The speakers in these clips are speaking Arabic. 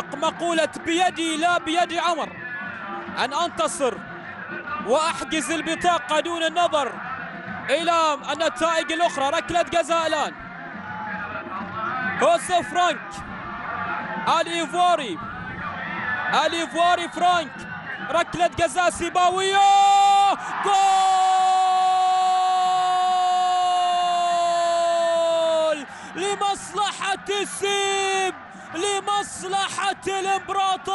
مقولة بيدي لا بيد عمر. أن أنتصر وأحجز البطاقة دون النظر إلى النتائج الأخرى. ركلة جزاء الآن. هوسو فرانك. الإيفواري الإيفواري فرانك. ركلة جزاء سيباوية. جول! لمصلحة السيب! لمصلحة الإمبراطور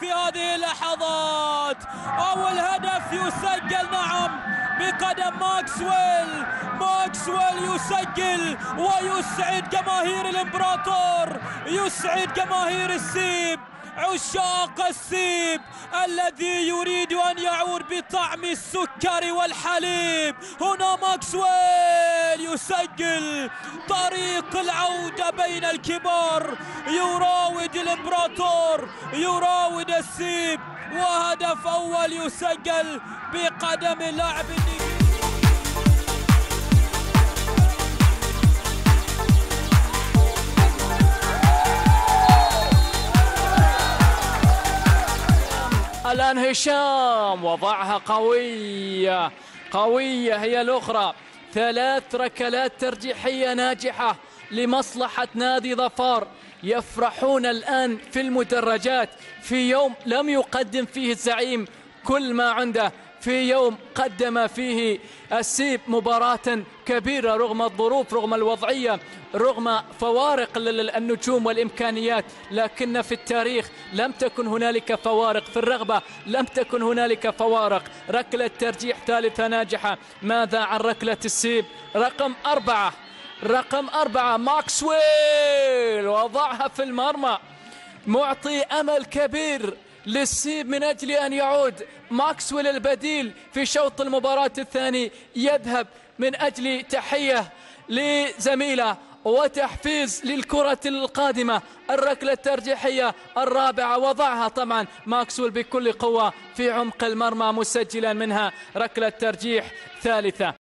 في هذه اللحظات. أول هدف يسجل نعم بقدم ماكسويل. ماكسويل يسجل ويسعد جماهير الإمبراطور يسعد جماهير السيب. عشاق السيب الذي يريد أن يعود بطعم السكر والحليب. هنا ماكسويل يسجل طريق العودة بين الكبار. يراود الإمبراطور يراود السيب وهدف أول يسجل بقدم اللاعب النيجيري الآن هشام وضعها قوية قوية هي الأخرى. ثلاث ركلات ترجيحية ناجحة لمصلحة نادي ظفار. يفرحون الآن في المدرجات في يوم لم يقدم فيه الزعيم كل ما عنده. في يوم قدم فيه السيب مباراة كبيرة رغم الظروف رغم الوضعية رغم فوارق النجوم والإمكانيات لكن في التاريخ لم تكن هنالك فوارق. في الرغبة لم تكن هنالك فوارق. ركلة ترجيح ثالثة ناجحة. ماذا عن ركلة السيب؟ رقم أربعة. رقم أربعة ماكسويل. وضعها في المرمى. معطي أمل كبير. للسيب من أجل أن يعود ماكسويل البديل في شوط المباراة الثاني. يذهب من أجل تحية لزميله وتحفيز للكرة القادمة. الركلة الترجيحية الرابعة وضعها طبعا ماكسويل بكل قوة في عمق المرمى مسجلا منها ركلة ترجيح ثالثة.